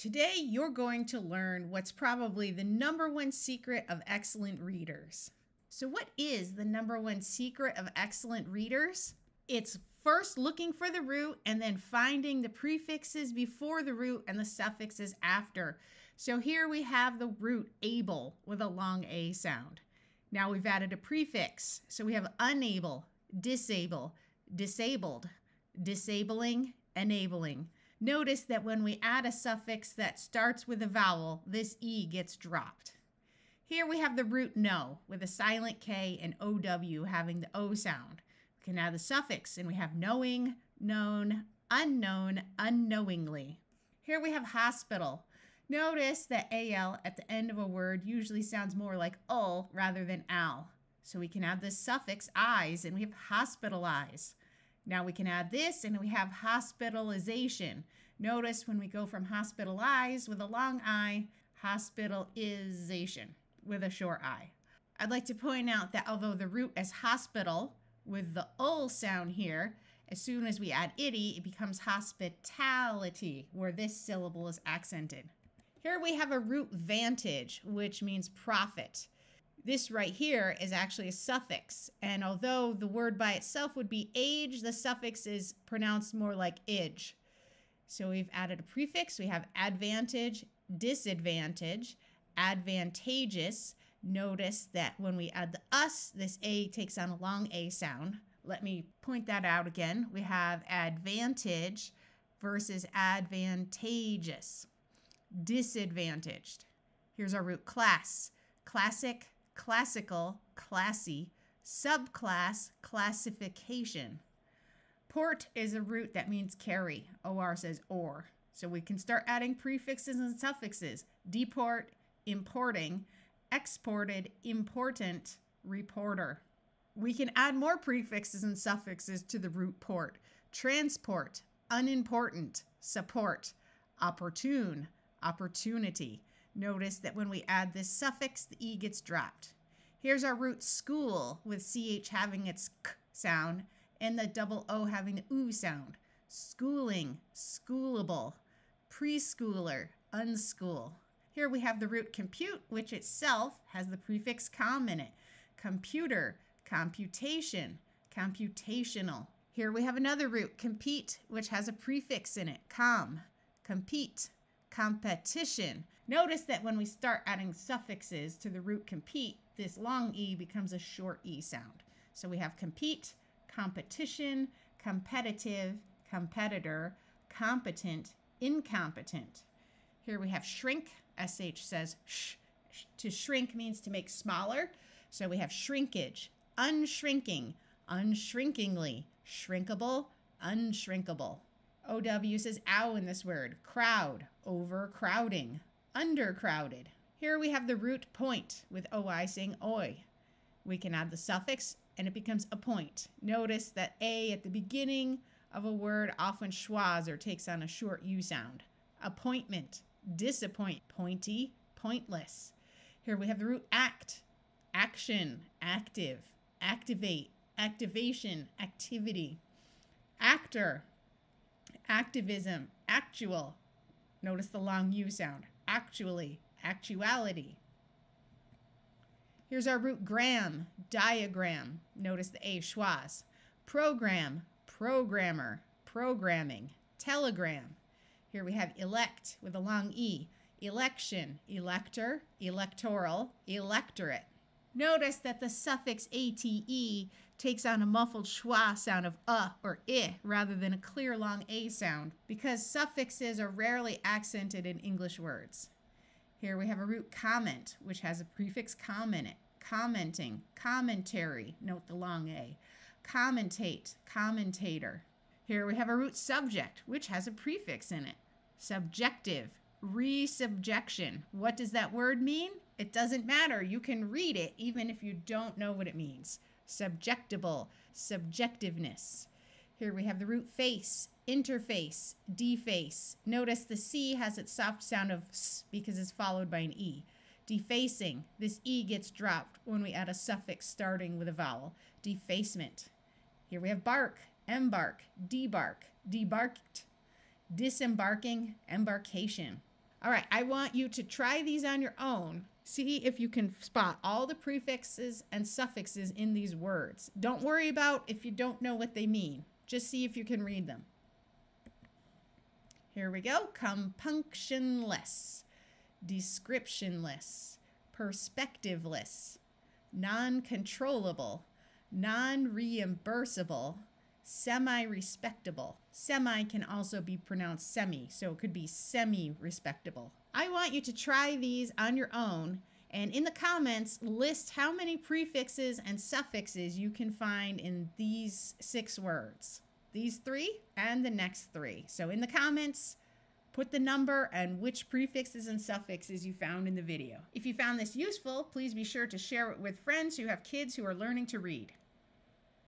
Today, you're going to learn what's probably the number one secret of excellent readers. So, what is the number one secret of excellent readers? It's first looking for the root and then finding the prefixes before the root and the suffixes after. So, here we have the root able with a long A sound. Now we've added a prefix. So, we have unable, disable, disabled, disabling, enabling. Notice that when we add a suffix that starts with a vowel, this E gets dropped. Here we have the root no with a silent K and OW having the O sound. We can add the suffix and we have knowing, known, unknown, unknowingly. Here we have hospital. Notice that AL at the end of a word usually sounds more like ul rather than al. So we can add the suffix eyes and we have hospitalize. Now we can add this and we have hospitalization. Notice when we go from hospitalize with a long I, hospitalization with a short I. I'd like to point out that although the root is hospital with the ul sound here, as soon as we add itty, it becomes hospitality, where this syllable is accented. Here we have a root vantage, which means profit. This right here is actually a suffix. And although the word by itself would be age, the suffix is pronounced more like age. So we've added a prefix. We have advantage, disadvantage, advantageous. Notice that when we add the us, this A takes on a long A sound. Let me point that out again. We have advantage versus advantageous. Disadvantaged. Here's our root class. Classic, classical, classy, subclass, classification. Port is a root that means carry. OR says or. So we can start adding prefixes and suffixes. Deport, importing, exported, important, reporter. We can add more prefixes and suffixes to the root port. Transport, unimportant, support, opportune, opportunity. Notice that when we add this suffix, the E gets dropped. Here's our root school with CH having its K sound and the double O having the OO sound. Schooling, schoolable, preschooler, unschool. Here we have the root compute, which itself has the prefix com in it. Computer, computation, computational. Here we have another root, compete, which has a prefix in it, com, compete, competition. Notice that when we start adding suffixes to the root compete, this long E becomes a short E sound. So we have compete, competition, competitive, competitor, competent, incompetent. Here we have shrink. SH says sh. To shrink means to make smaller. So we have shrinkage, unshrinking, unshrinkingly, shrinkable, unshrinkable. OW says ow in this word. Crowd, overcrowding, undercrowded. Here we have the root point with OI saying oi. We can add the suffix and it becomes a point. Notice that A at the beginning of a word often schwas or takes on a short U sound. Appointment, disappoint, pointy, pointless. Here we have the root act, action, active, activate, activation, activity. Actor, activism, actual. Notice the long U sound. Actually, actuality. Here's our root gram, diagram. Notice the A schwas. Program, programmer, programming. Telegram. Here we have elect with a long E. Election, elector, electoral, electorate. Notice that the suffix ate takes on a muffled schwa sound of uh or i rather than a clear long a sound because suffixes are rarely accented in English words. Here we have a root comment, which has a prefix com in it. Commenting, commentary, note the long a. Commentate, commentator. Here we have a root subject, which has a prefix in it. Subjective, resubjection. What does that word mean? It doesn't matter. You can read it even if you don't know what it means. Subjectable, subjectiveness. Here we have the root face, interface, deface. Notice the C has its soft sound of S because it's followed by an E. Defacing, this E gets dropped when we add a suffix starting with a vowel. Defacement. Here we have bark, embark, debark, debarked, disembarking, embarkation. All right, I want you to try these on your own. See if you can spot all the prefixes and suffixes in these words. Don't worry about if you don't know what they mean. Just see if you can read them. Here we go. Compunctionless, descriptionless, perspectiveless, non controllable, non reimbursable, semi respectable. Semi can also be pronounced semi, so it could be semi respectable. I want you to try these on your own and in the comments list how many prefixes and suffixes you can find in these six words. These three and the next three. So in the comments, put the number and which prefixes and suffixes you found in the video. If you found this useful, please be sure to share it with friends who have kids who are learning to read.